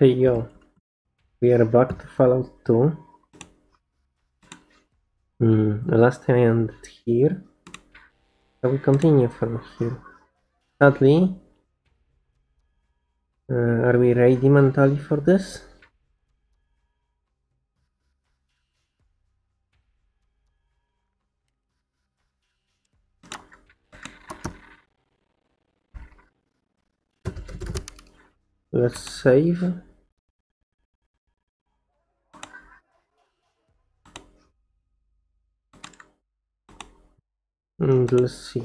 Hey yo, we are back to Fallout 2. Hmm, last time I ended here. I will continue from here. Sadly, uh, are we ready mentally for this? Let's save. Let's.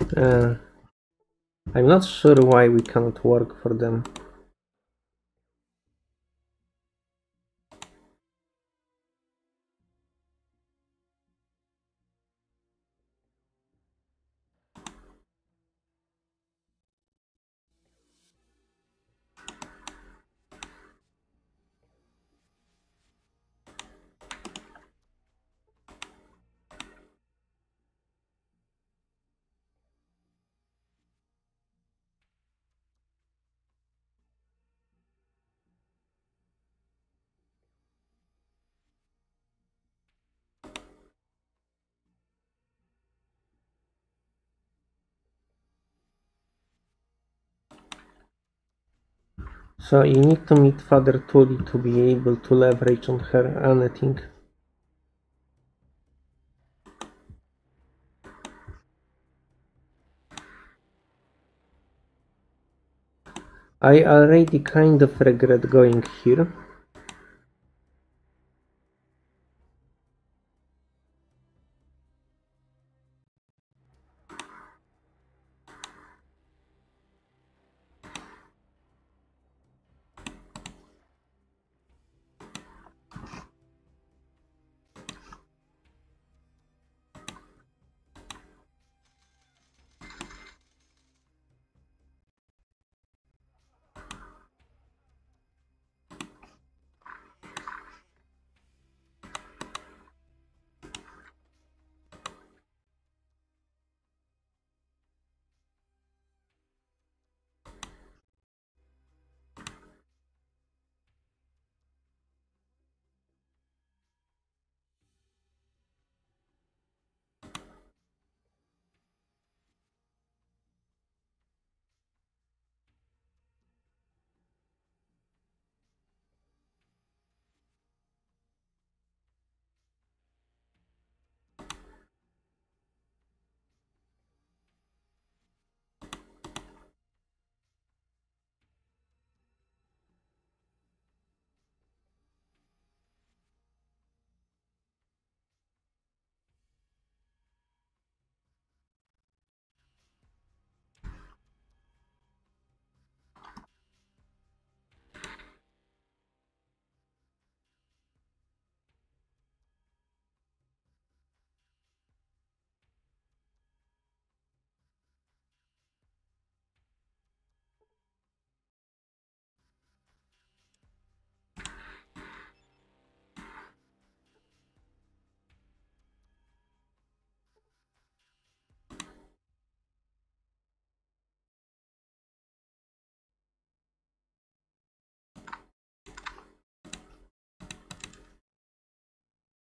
Uh, I'm not sure why we cannot work for them. So you need to meet Father Tully to be able to leverage on her anything. I already kind of regret going here.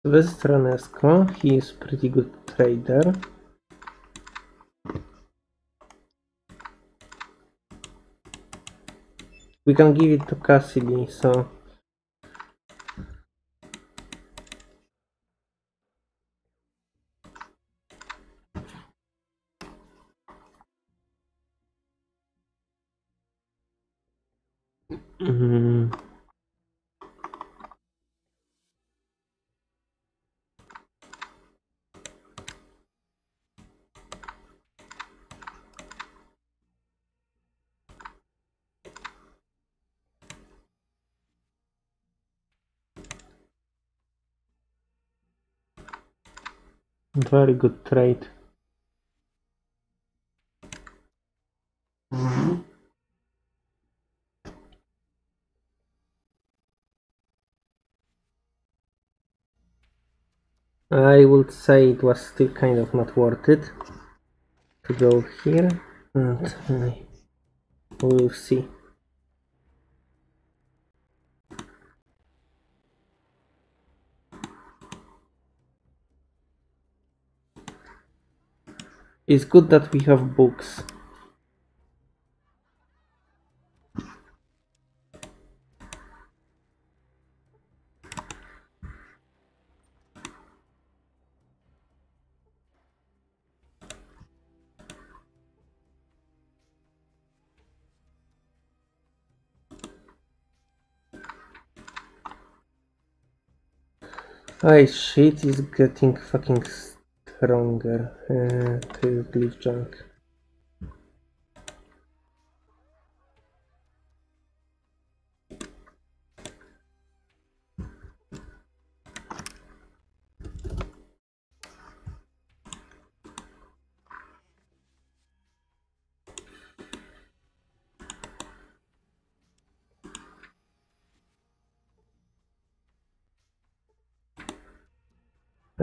This is Renesco, he is pretty good trader. We can give it to Cassidy, so... Very good trade. I would say it was still kind of not worth it to go here, and we'll see. It's good that we have books. My shit is getting fucking stronger. Uh, glitch junk.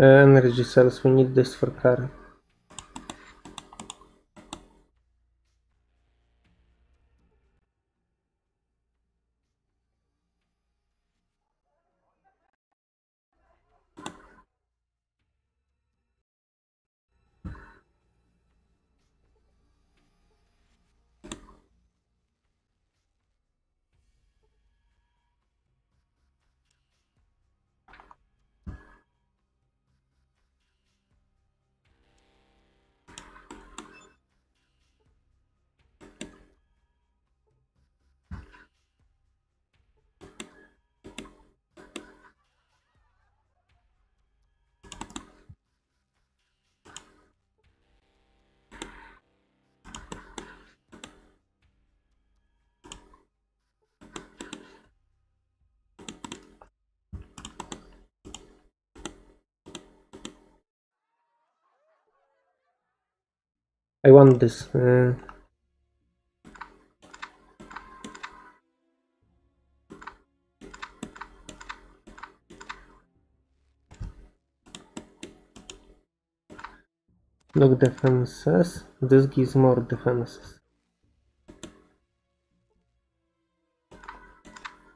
Înregistrare sfârșit desfărcare. This this. Uh, Look defenses. This gives more defenses.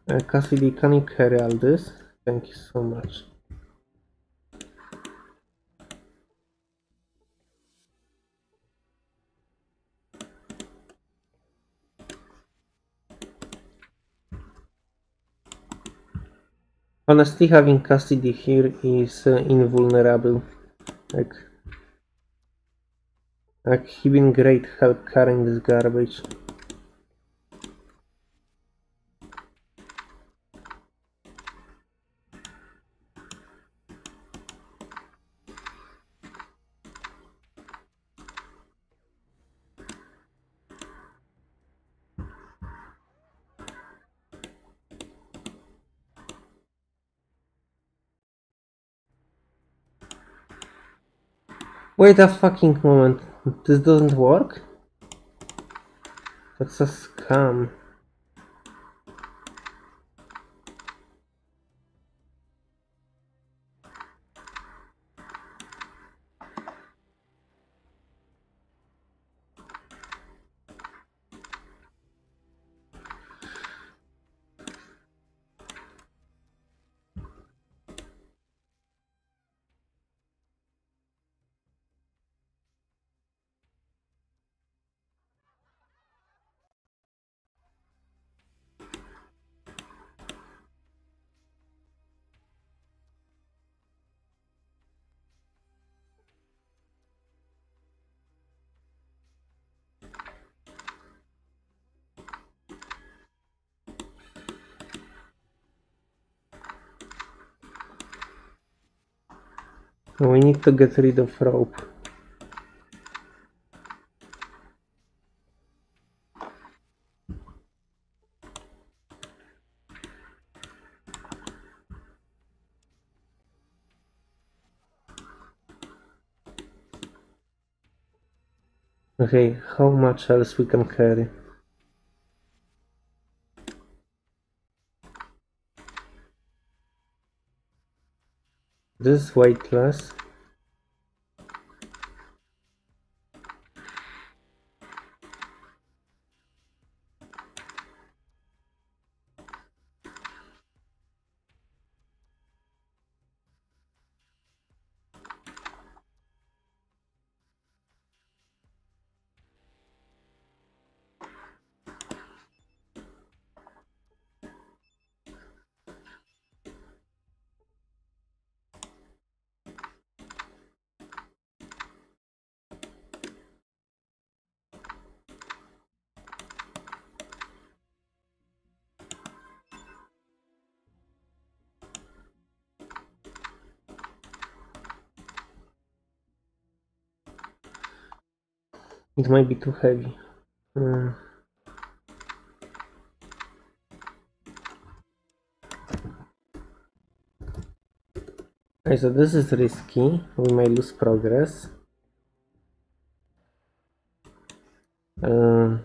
Uh, Cassidy, can you carry all this? Thank you so much. Honestly, having Cassidy here is uh, invulnerable. Like, like he been great help carrying this garbage. Wait a fucking moment. This doesn't work? That's a scam. To get rid of rope. Okay, how much else we can carry? This is weightless. It might be too heavy. Uh, okay, so this is risky. We may lose progress. Uh,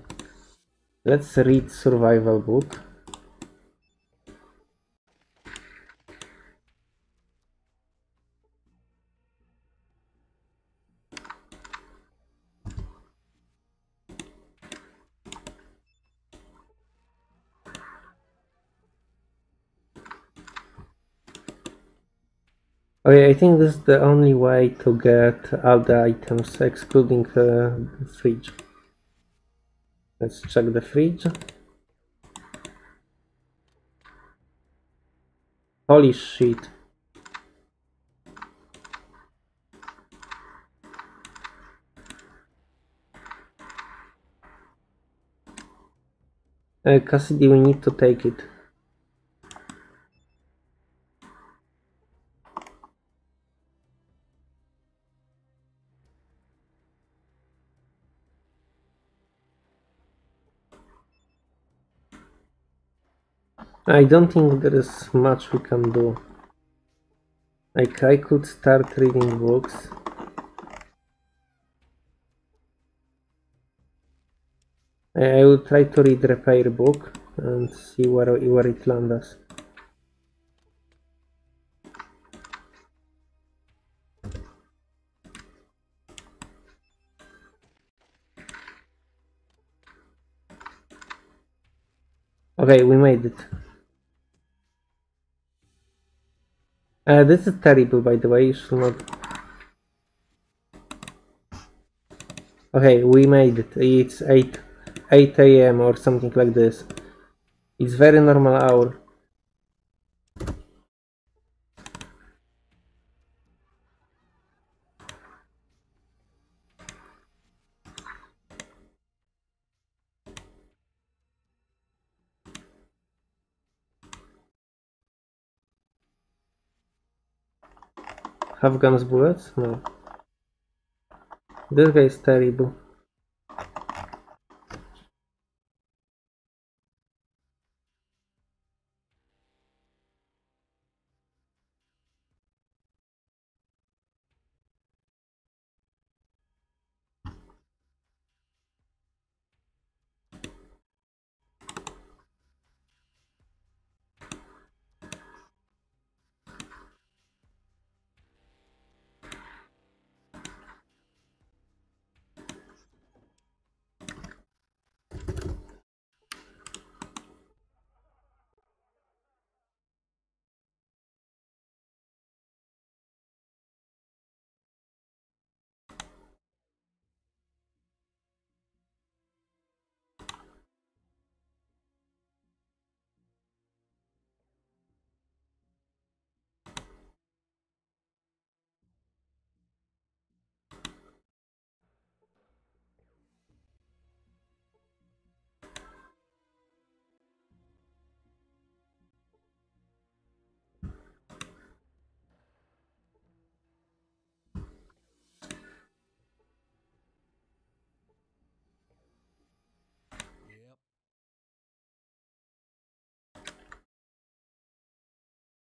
let's read survival book. Think this is the only way to get all the items, excluding uh, the fridge. Let's check the fridge. Holy shit. Uh, Cassidy, we need to take it. I don't think there is much we can do. Like, I could start reading books. I, will try to read repair book and see where where it lands. Okay, we made it. Uh, this is terrible, by the way. You should not. Okay, we made it. It's 8 8 a.m. or something like this. It's very normal hour. Guns bullets? No. This guy is terrible.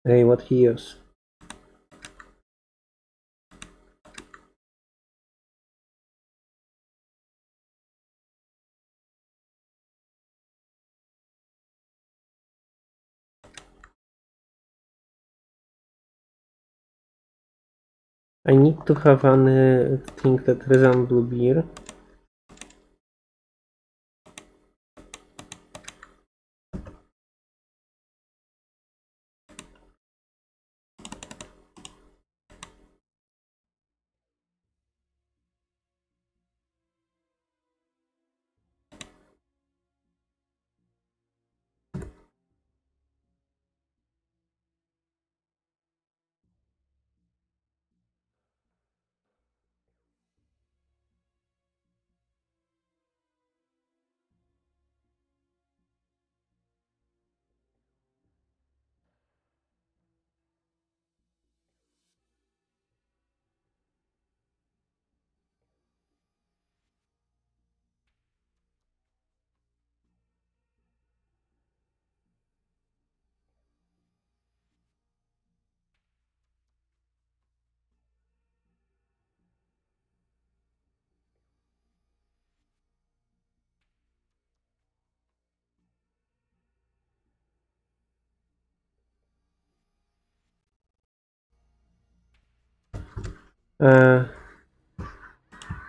Hey, what he is? I need to have anything uh, that resemble beer.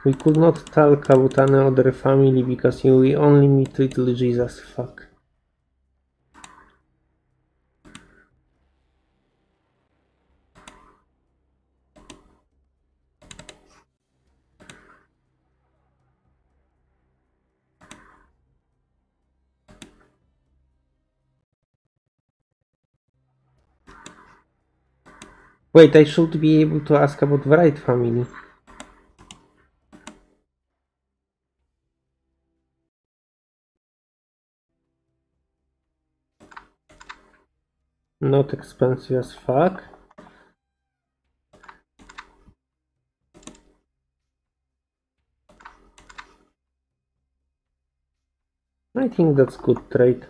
We could not talk about any other family because we only little Jesus. Fuck. Wait, I should be able to ask about the Wright family. Not expensive as fuck. I think that's good trade.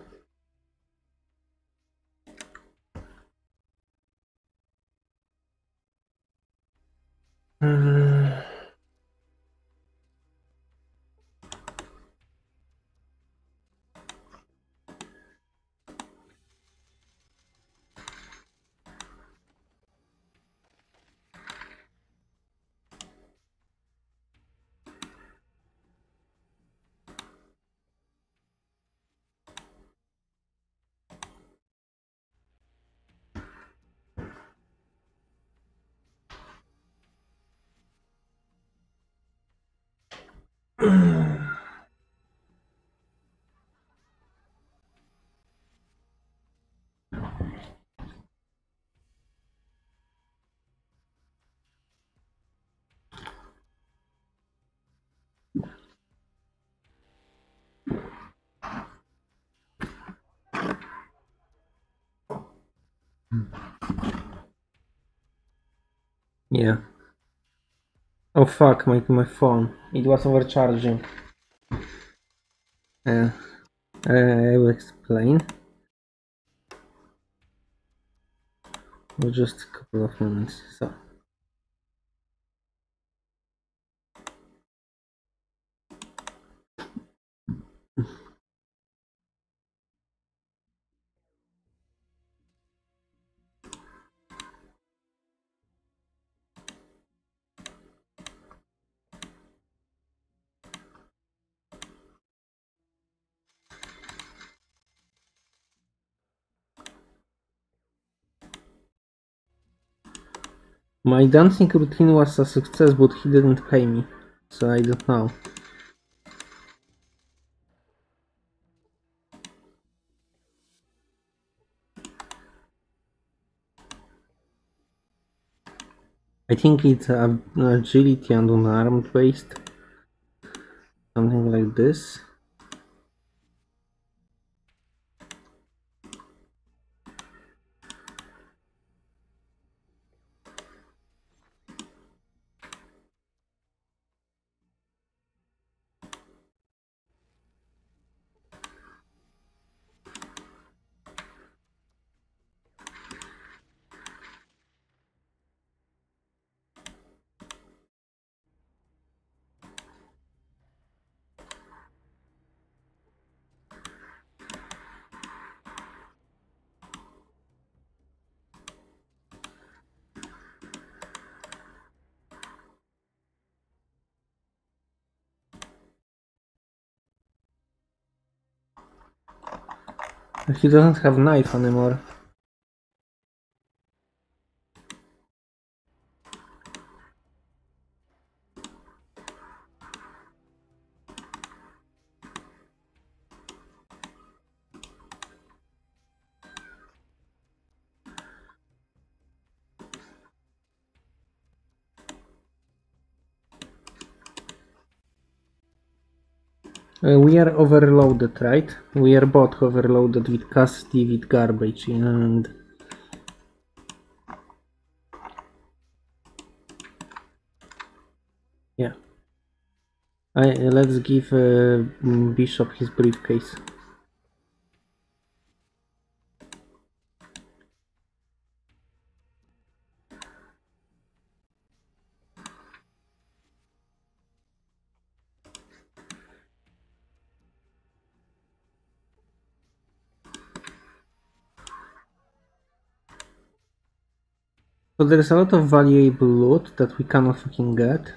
Fuck, my, my phone. It was overcharging. Uh, I will explain. Just a couple of minutes. So. My dancing routine was a success, but he didn't pay me, so I don't know. I think it's agility and unarmed based. Something like this. He doesn't have knife anymore. Uh, we are overloaded, right? We are both overloaded with Cassidy, with garbage, and... Yeah. I, let's give uh, Bishop his briefcase. So there's a lot of valuable loot that we cannot fucking get.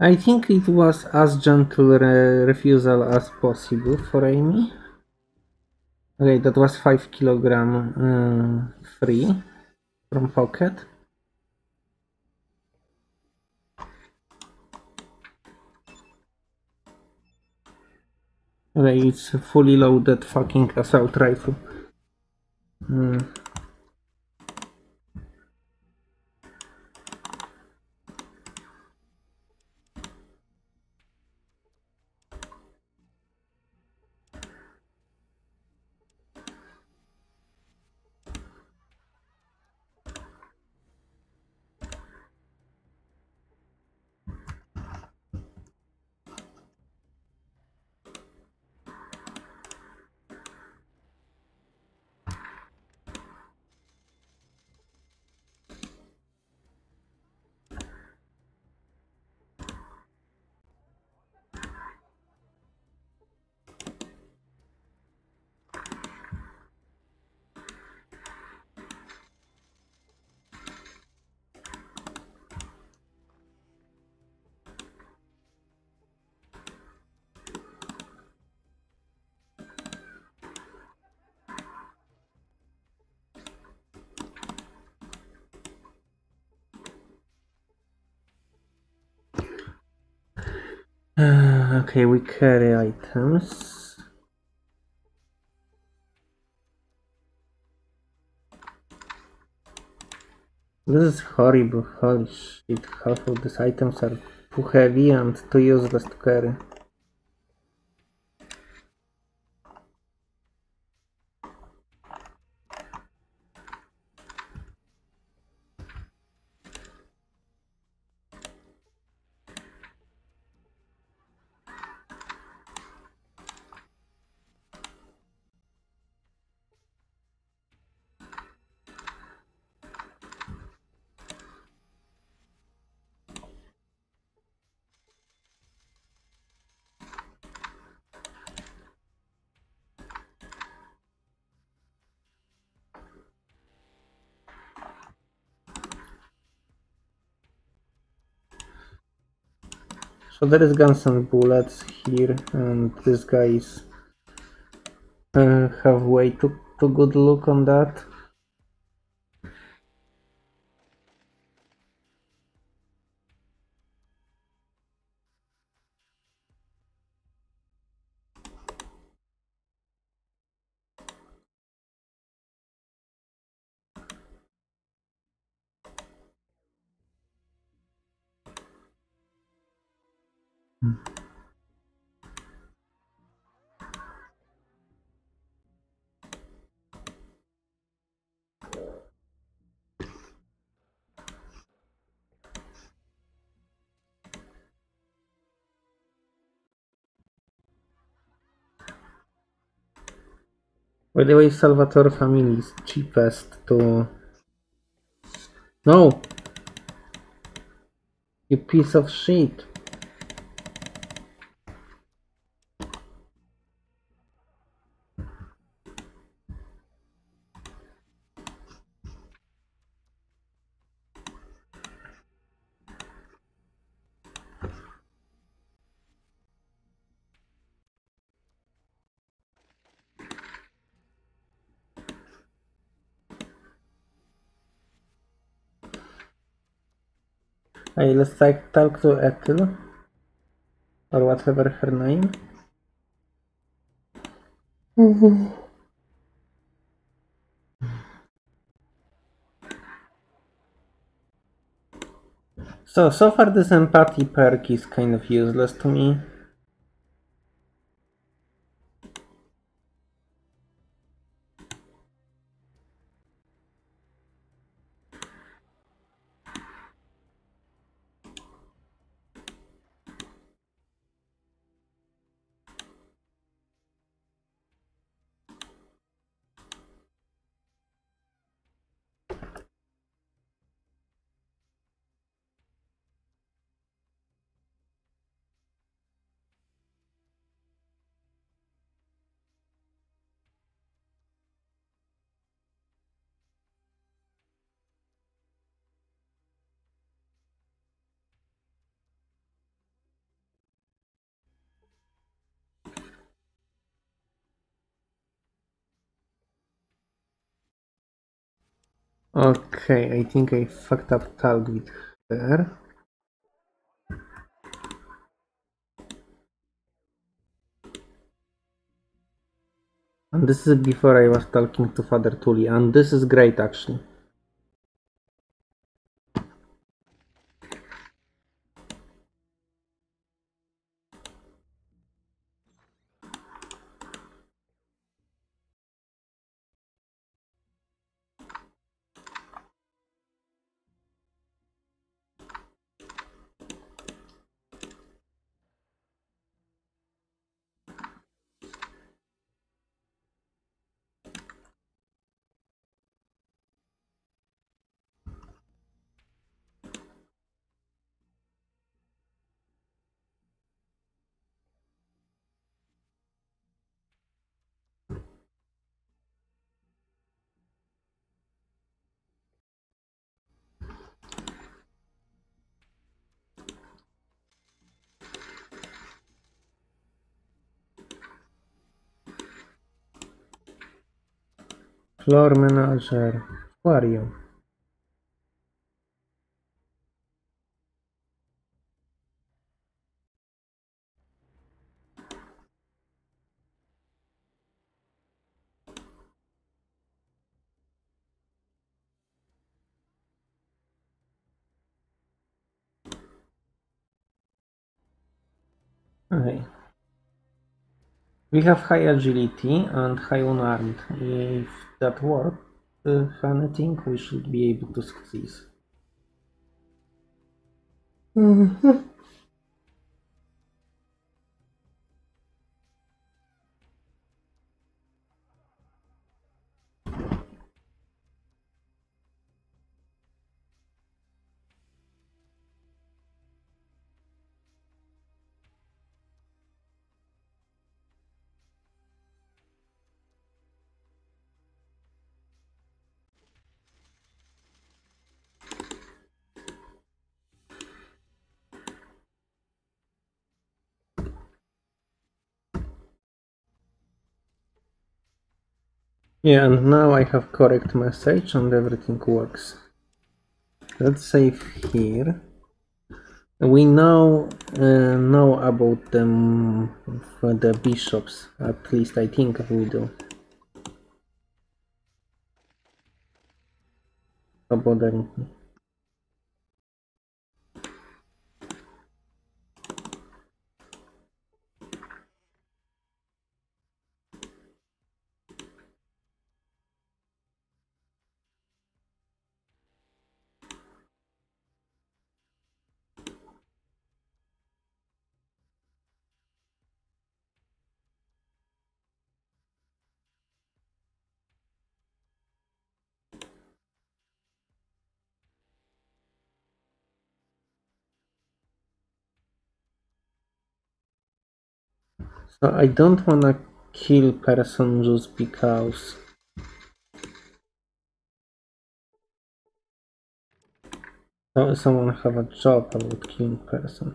I think it was as gentle re refusal as possible for Amy. Okay, that was 5 kilogram uh, free from pocket. Okay, it's a fully loaded fucking assault rifle. Mm. Okay, we carry items. This is horrible, holy shit, half of these items are too heavy and too useless to carry. So there is guns and bullets here, and this guy is uh, have way too too good look on that. By the way, Salvatore family is cheapest to... No! You piece of shit. Hey, let's like talk to Ethel. Or whatever her name. So, so far this empathy perk is kind of useless to me. Okay, I think I fucked up talk with her. And this is before I was talking to Father Tully, and this is great actually. floor manager. Who are you? Okay. We have high agility and high unarmed. If that works, if anything, we should be able to succeed. Mm-hmm. Yeah, and now I have correct message and everything works. Let's save here. We now uh, know about them for the bishops, at least I think we do. bothering me. So I don't wanna kill person just because someone have a job about killing person.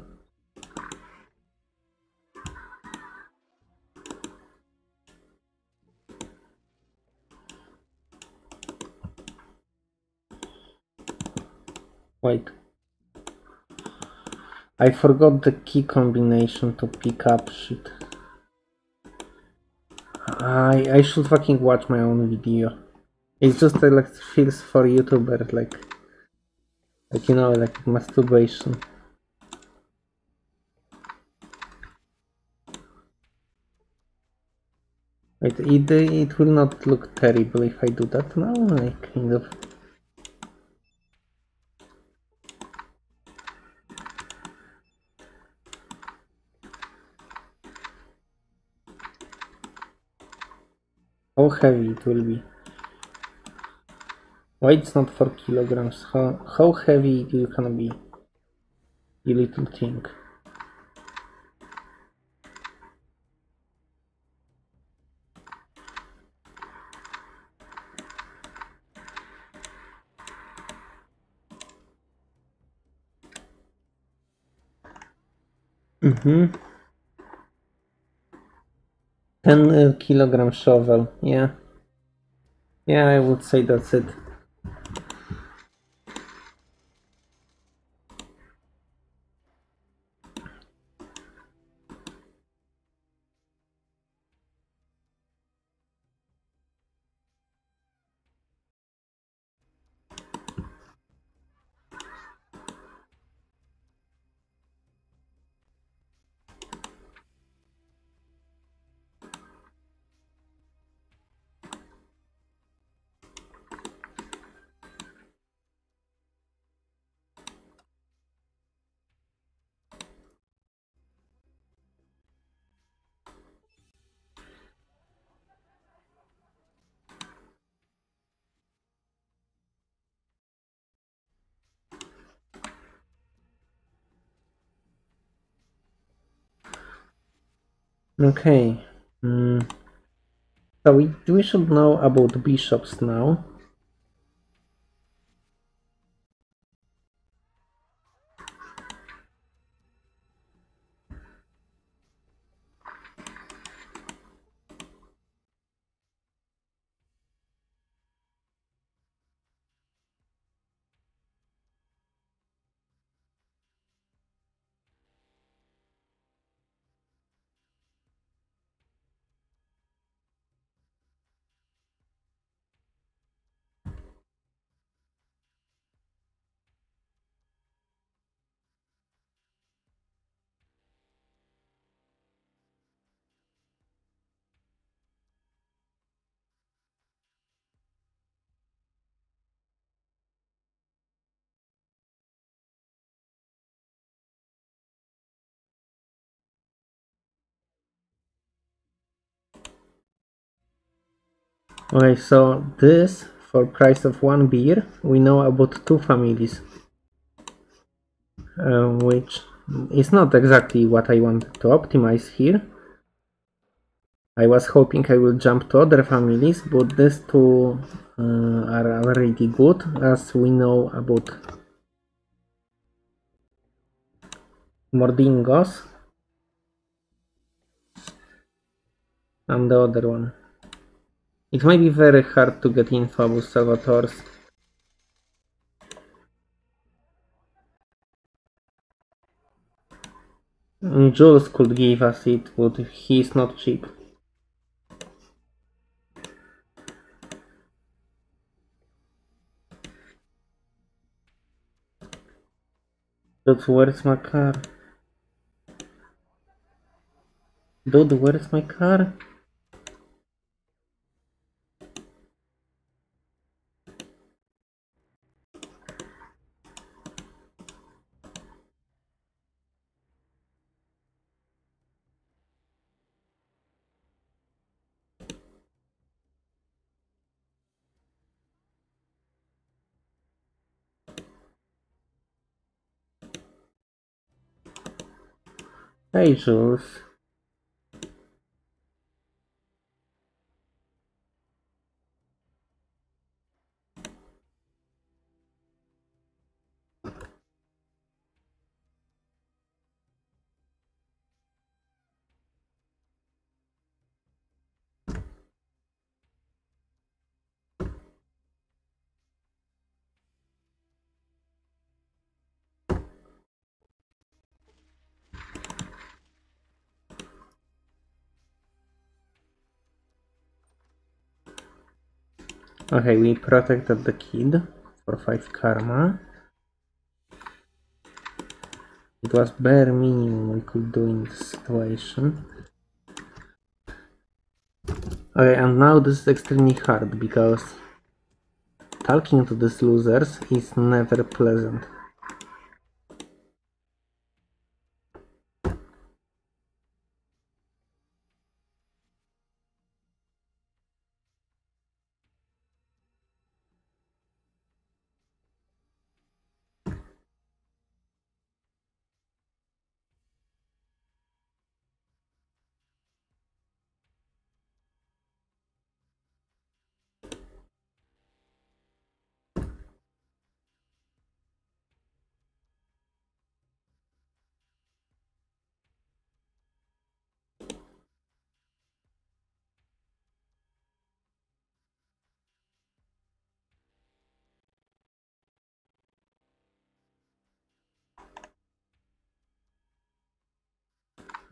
Wait. I forgot the key combination to pick up shit. I I should fucking watch my own video. It's just uh, like feels for YouTubers like like you know like masturbation. Wait, it it will not look terrible if I do that now, like kind of. How heavy it will be? Why it's not 4 kilograms? How, how heavy it can be? You little thing. Mm-hmm. 10 uh, kilogram shovel, yeah. Yeah, I would say that's it. Okay. Mm. So we, we should know about bishops now. Okay, so this for price of one beer, we know about two families, uh, which is not exactly what I want to optimize here. I was hoping I will jump to other families, but these two uh, are already good, as we know about Mordinos and the other one. It might be very hard to get info about Salvatore's. Jules could give us it, but he's not cheap. Dude, where's my car? Dude, where's my car? Hey, Okay, we protected the kid for 5 karma. It was bare minimum we could do in this situation. Okay, and now this is extremely hard because talking to these losers is never pleasant.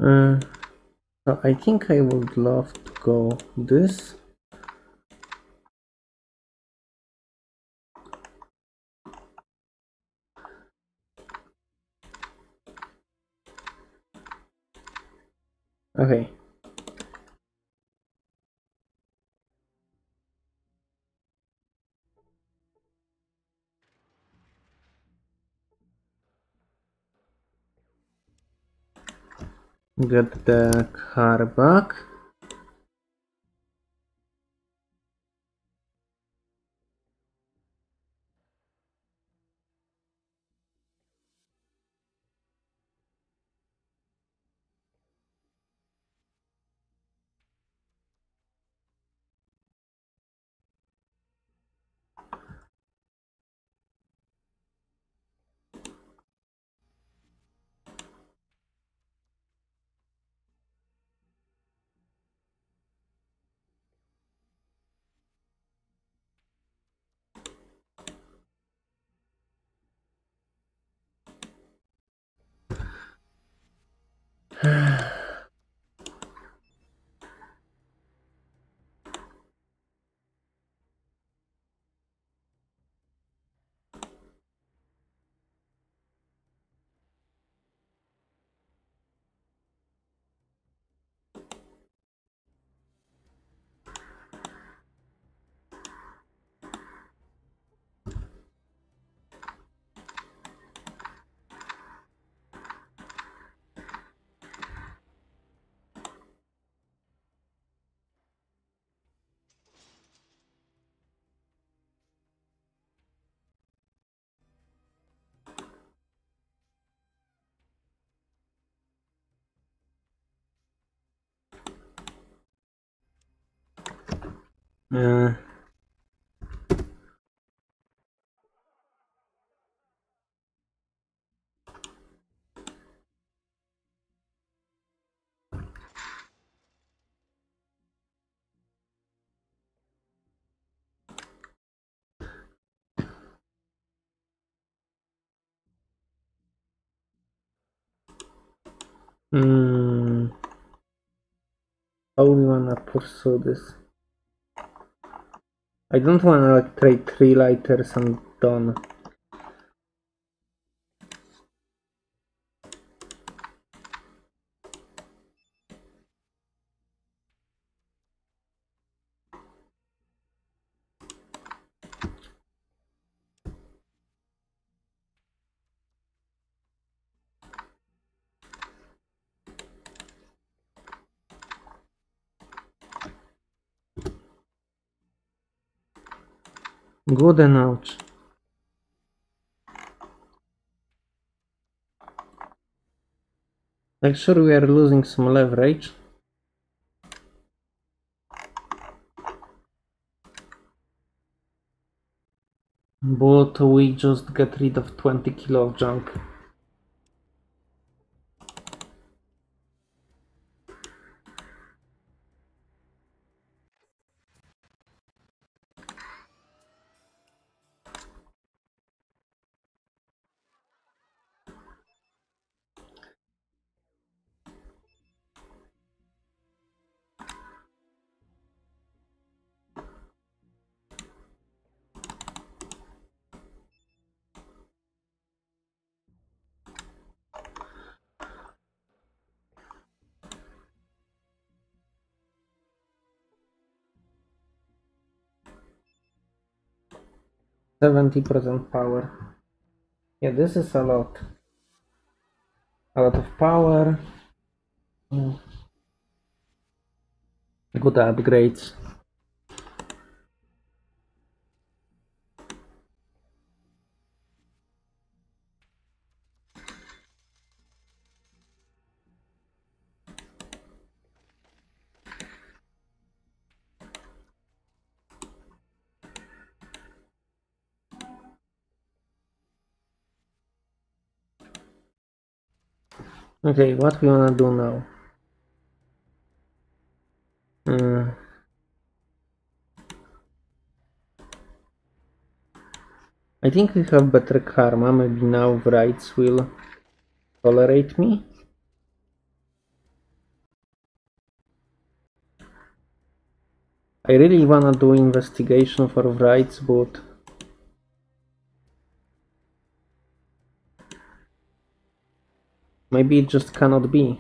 Uh, so I think I would love to go this. Okay. Get the car back. Hmm. How we wanna pursue this? I don't wanna like trade three lighters and done. Good enough. Make sure we are losing some leverage. But we just get rid of 20 kilo of junk. Seventy percent power. Yeah, this is a lot. A lot of power. Mm. Good upgrades. Okay, what we wanna do now? Uh, I think we have better karma, maybe now Wrights will tolerate me. I really wanna do investigation for Wrights, but Maybe it just cannot be.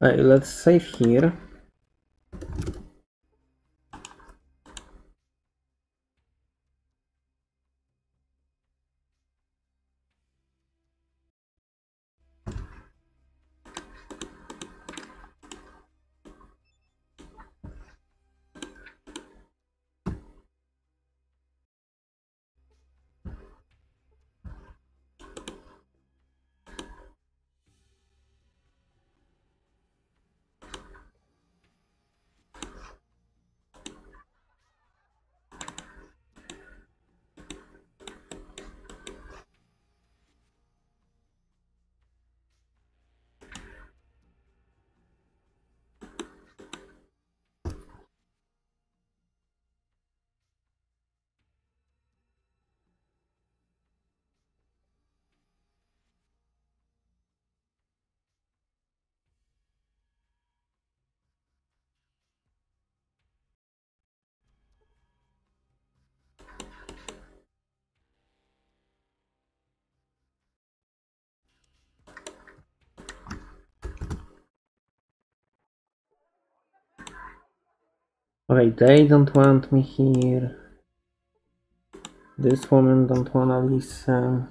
Right, let's save here. Okay, they don't want me here. This woman don't wanna listen.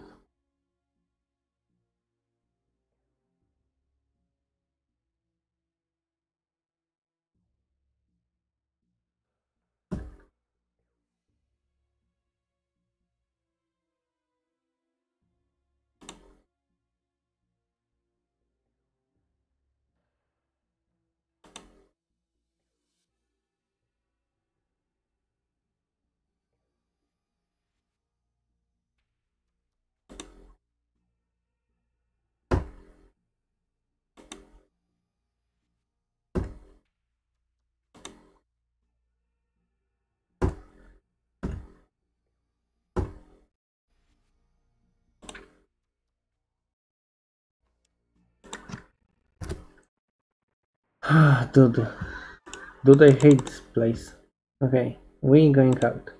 Ah, dude. Dude, I hate this place. Okay, we going out.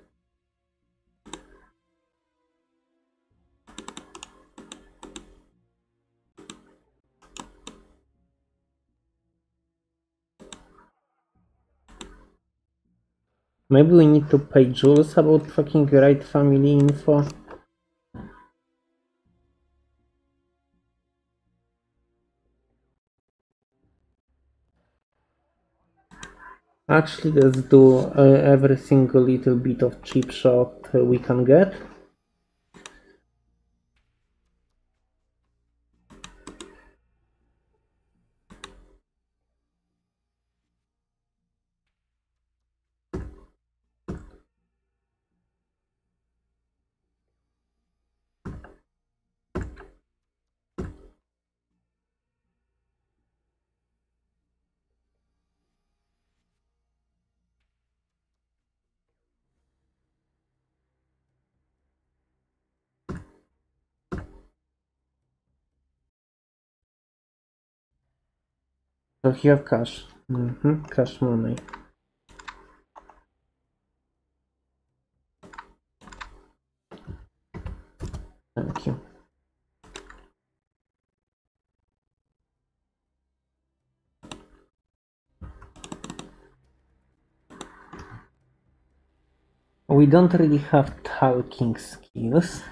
Maybe we need to pay Jules about fucking Wright family info. Actually, let's do uh, every single little bit of cheap shot we can get. So you have cash. Mm-hmm. Cash money. Thank you. We don't really have talking skills.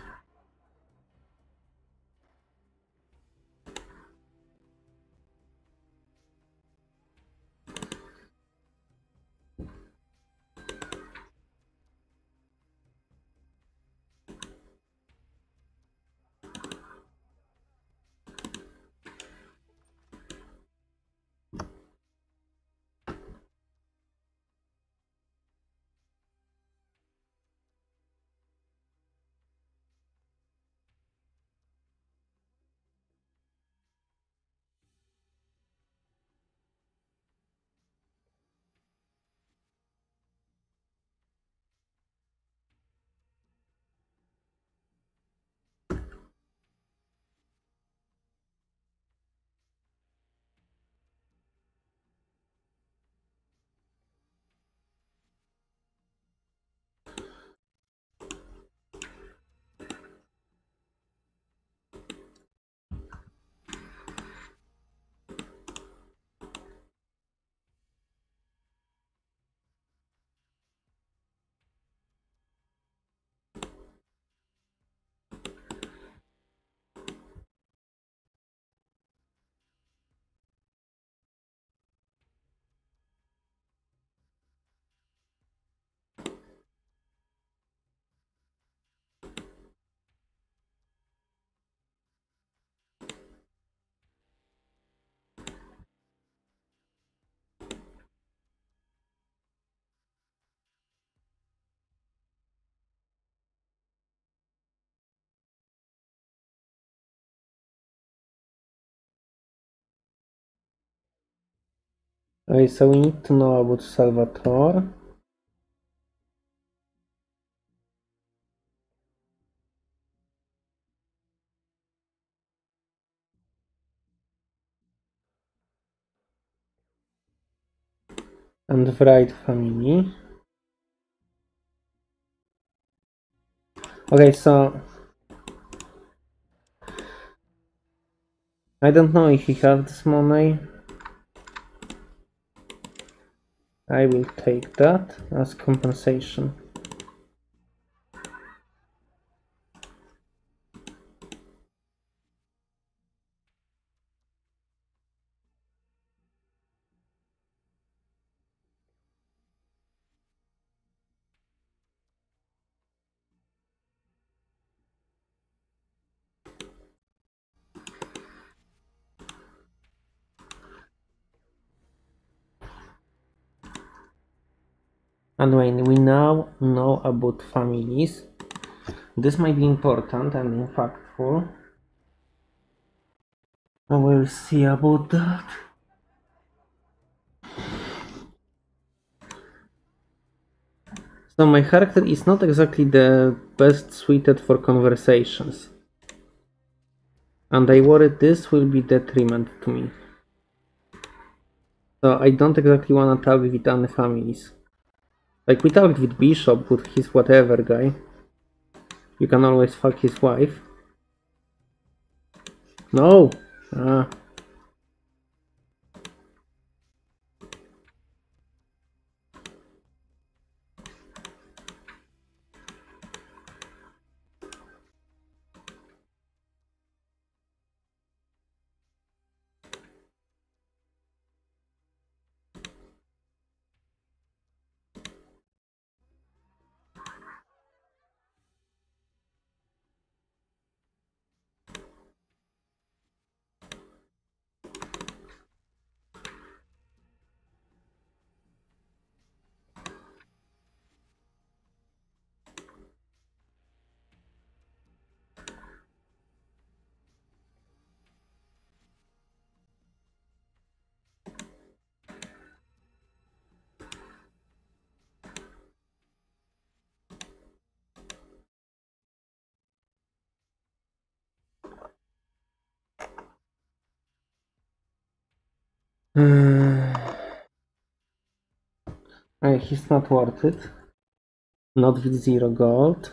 Okay, so we need to know about Salvatore. And Wright family. Okay, so I don't know if he have this money. I will take that as compensation. And when we now know about families, this might be important and impactful. I will see about that. So my character is not exactly the best suited for conversations. And I worry this will be detriment to me. So I don't exactly wanna talk with any families. Like we talked with Bishop, with his whatever guy. You can always fuck his wife. No! Ah. He's not worth it. Not with zero gold.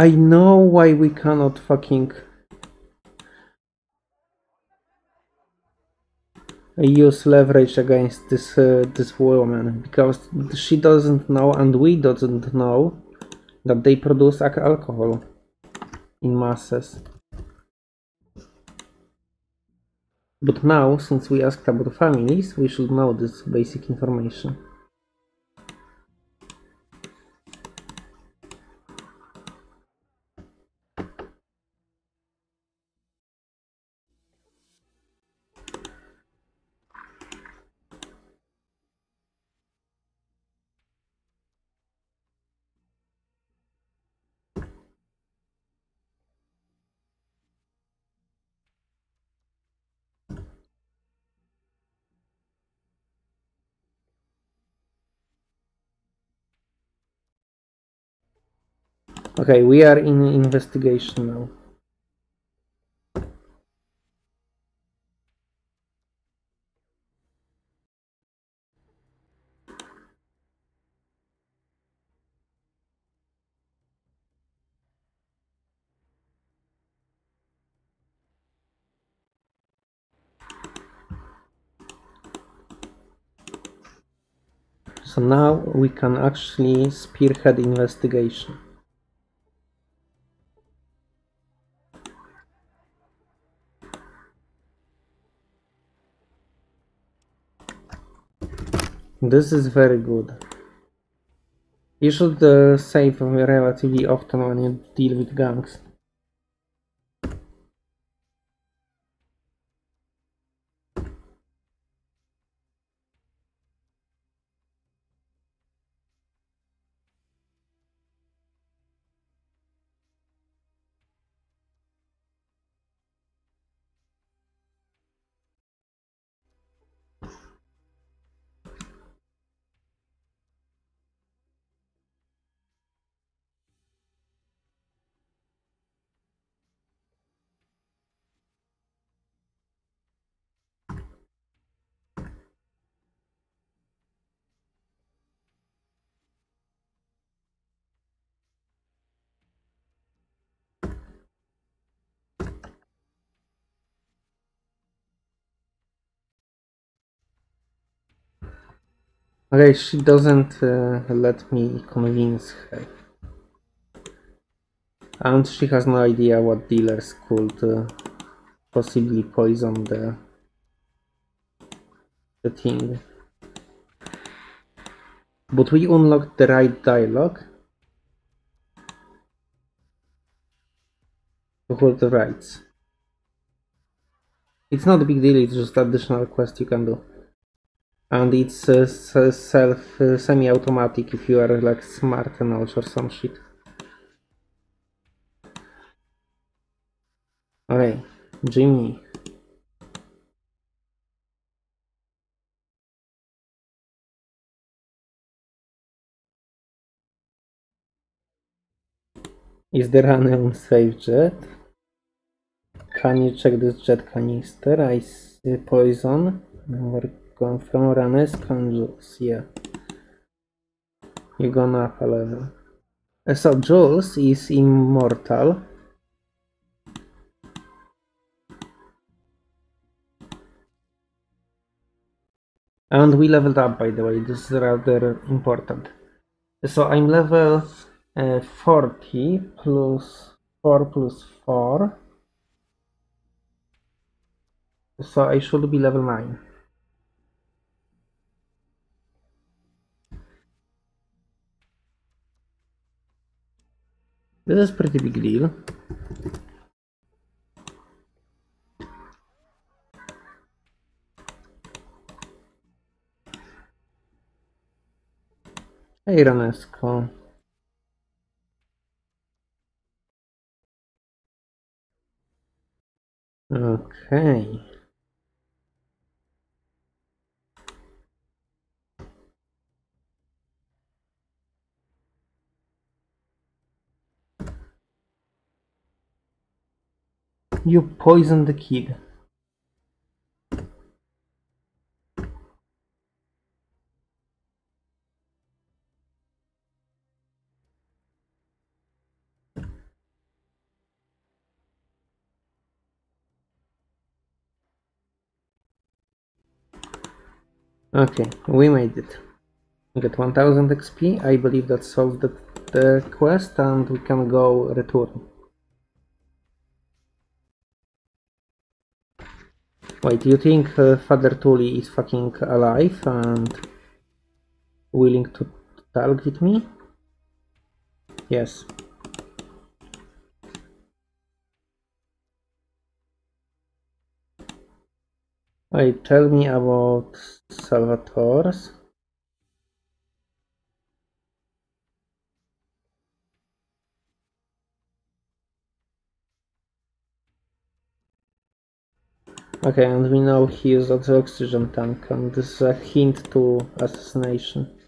I know why we cannot fucking use leverage against this uh, this woman because she doesn't know and we doesn't know that they produce alcohol in masses. But now, since we asked about families, we should know this basic information. Okay, we are in investigation now. So now we can actually spearhead investigation. This is very good. You should uh, save relatively often when you deal with gangs. Okay, she doesn't uh, let me convince her. And she has no idea what dealers could uh, possibly poison the, the thing. But we unlocked the right dialogue. To hold the rights. It's not a big deal, it's just additional quest you can do. And it's uh, self uh, semi-automatic if you are like smart enough or some shit. Okay, Jimmy. Is there an unsafe jet? Can you check this jet canister? I see poison. We're going from Jules. Yeah. You're gonna a level. So Jules is immortal. And we leveled up by the way, this is rather important. So I'm level uh, 40 plus 4 plus 4. So I should be level 9. This is pretty big deal. Hey Ranesco. Okay. You poisoned the kid. Okay, we made it. We got 1000 XP. I believe that solved the, the quest and we can go return. Wait, do you think uh, Father Tully is fucking alive and willing to talk with me? Yes. Wait, tell me about Salvatore's. Okay, and we know he is at the oxygen tank, and this is a hint to assassination.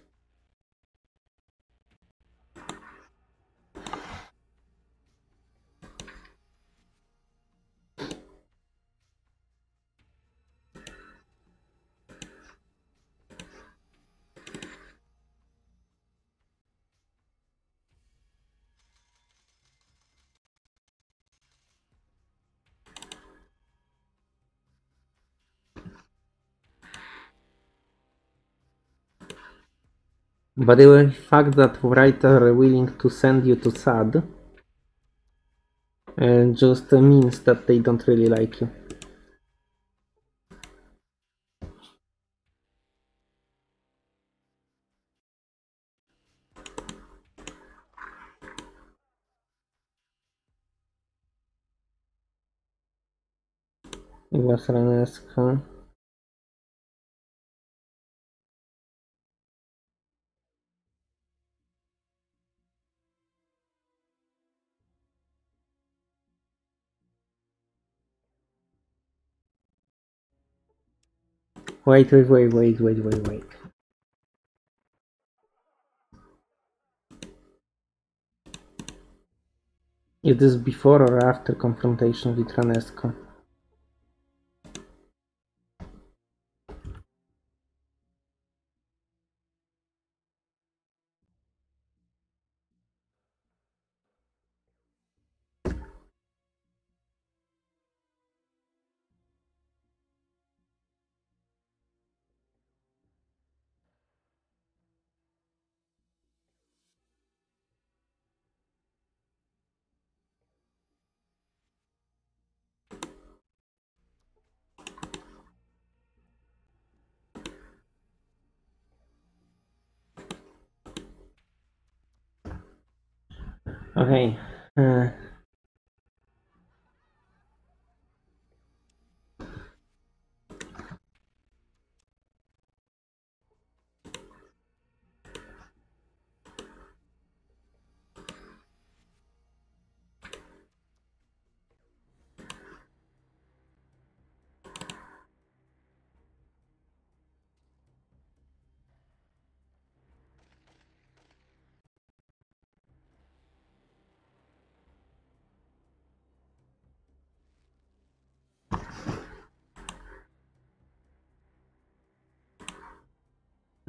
But the fact that writer are willing to send you to SAD uh, just means that they don't really like you. It was Renesco. Wait, wait, wait, wait, wait, wait, wait. Is this before or after confrontation with Renesco? Okay. Uh,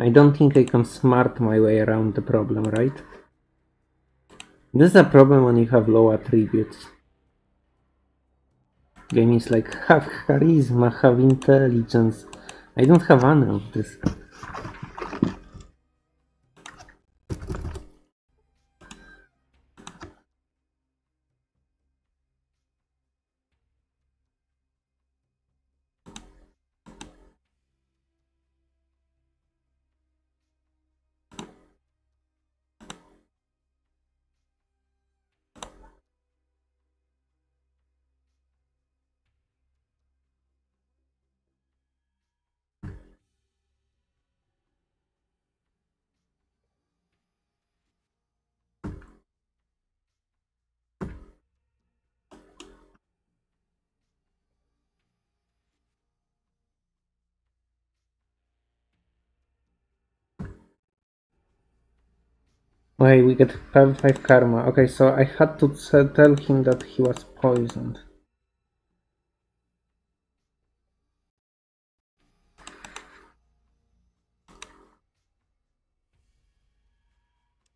I don't think I can smart my way around the problem, right? This is a problem when you have low attributes. Game is like have charisma, have intelligence. I don't have any of this. Wait, we get 5 karma. Okay, so I had to tell him that he was poisoned.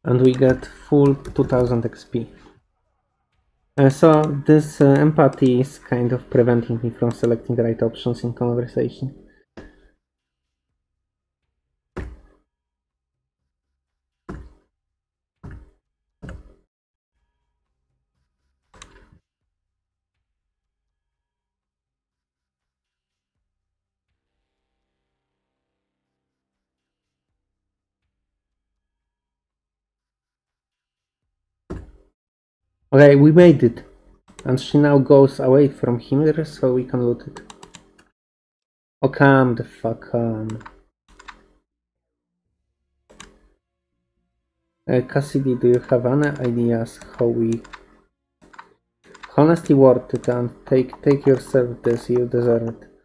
And we get full 2000 XP. Uh, so this uh, empathy is kind of preventing me from selecting the right options in conversation. Okay, we made it. And she now goes away from him, there, so we can loot it. Oh, come the fuck on. Uh, Cassidy, do you have any ideas how we... Honestly worth it and take, take yourself this, you deserve it.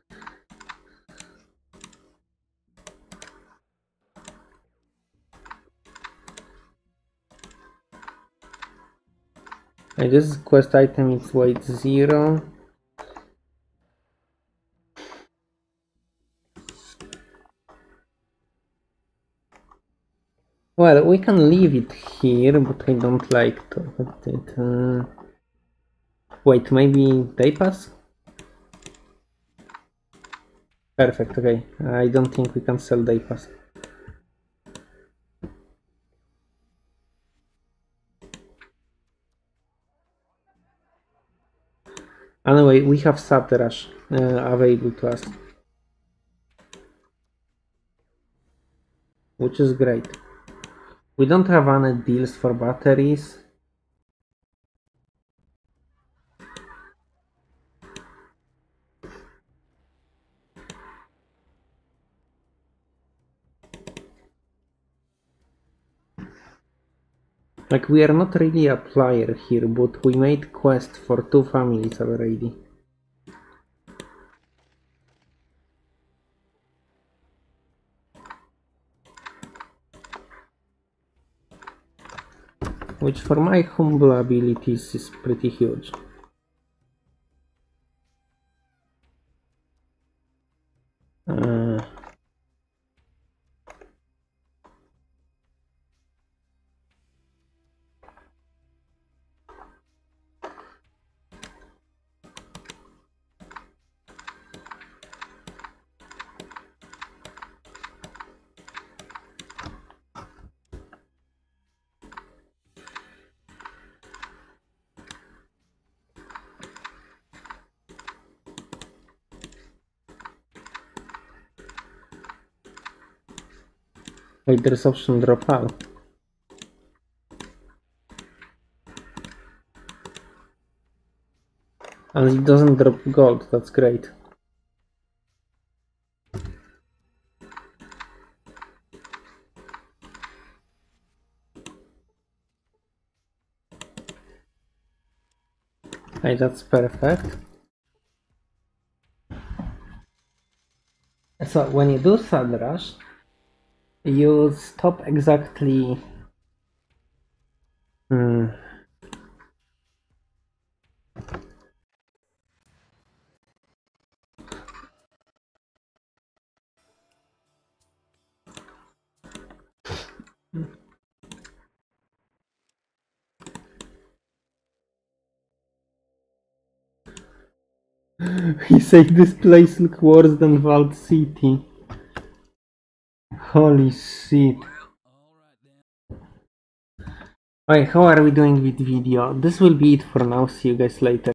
This quest item is weight 0. Well, we can leave it here, but I don't like to put it. Uh... Wait, maybe day pass? Perfect, okay. I don't think we can sell day pass. Anyway, we have Saterash uh, available to us. Which is great. We don't have any deals for batteries. Like we are not really a player here, but we made quest for two families already. Which for my humble abilities is pretty huge. Option drop out. And it doesn't drop gold, that's great. Okay, that's perfect. So when you do Sad Rush, you stop exactly hmm. he said this place look worse than Vault City. Holy shit. Alright, how are we doing with video? This will be it for now. See you guys later.